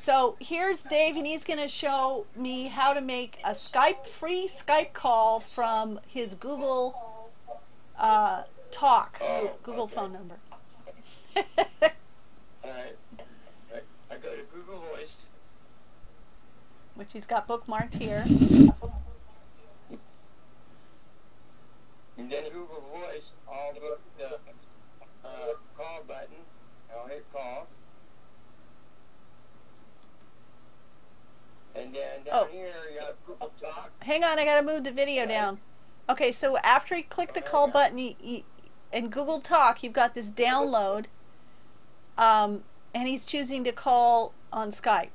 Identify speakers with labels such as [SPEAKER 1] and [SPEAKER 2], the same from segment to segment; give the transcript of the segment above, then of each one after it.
[SPEAKER 1] So here's Dave, and he's going to show me how to make a Skype free Skype call from his Google uh, Talk,
[SPEAKER 2] Oh,
[SPEAKER 1] Google
[SPEAKER 2] okay.
[SPEAKER 1] phone number.
[SPEAKER 2] I, I go to Google Voice.
[SPEAKER 1] Which he's got bookmarked here.
[SPEAKER 2] And then Google Voice, go to the uh, call button. I'll hit call. And then down
[SPEAKER 1] Oh.
[SPEAKER 2] Here, you got Google Talk.
[SPEAKER 1] Hang on, I got to move the video down. Okay, so after you click the call button he, he, in Google Talk, you've got this download, um, and he's choosing to call on Skype.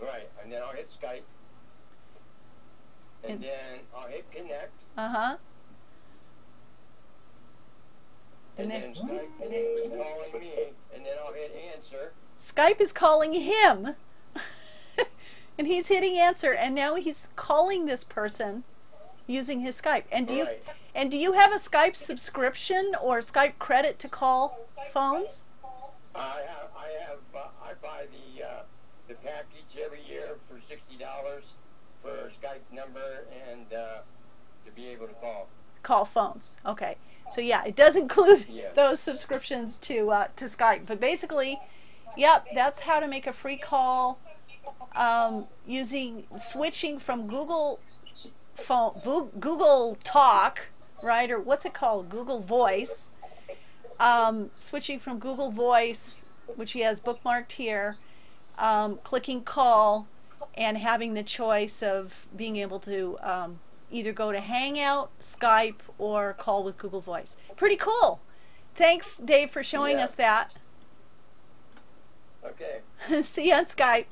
[SPEAKER 2] Right. And then I'll hit Skype. And
[SPEAKER 1] And-
[SPEAKER 2] then I'll hit connect.
[SPEAKER 1] Uh huh.
[SPEAKER 2] And,
[SPEAKER 1] And
[SPEAKER 2] then,
[SPEAKER 1] then-
[SPEAKER 2] Skype is calling me. And then I'll hit answer.
[SPEAKER 1] Skype is calling him. And he's hitting answer and now he's calling this person using his Skype. And do you
[SPEAKER 2] Right.
[SPEAKER 1] and do you have a Skype subscription or Skype credit to call phones?
[SPEAKER 2] I have, I have, uh, I buy the uh, the package every year for sixty dollars for a Skype number and uh, to be able to call.
[SPEAKER 1] Call phones. Okay. So yeah, it does include
[SPEAKER 2] Yeah.
[SPEAKER 1] those subscriptions to uh, to Skype. But basically, yep, that's how to make a free call um, using switching from Google phone Google Talk, right, or what's it called, Google Voice. Um, switching from Google Voice, which he has bookmarked here, um, clicking call, and having the choice of being able to um, either go to Hangout, Skype, or call with Google Voice. Pretty cool. Thanks, Dave, for showing
[SPEAKER 2] Yeah.
[SPEAKER 1] us that.
[SPEAKER 2] Okay.
[SPEAKER 1] See you on Skype.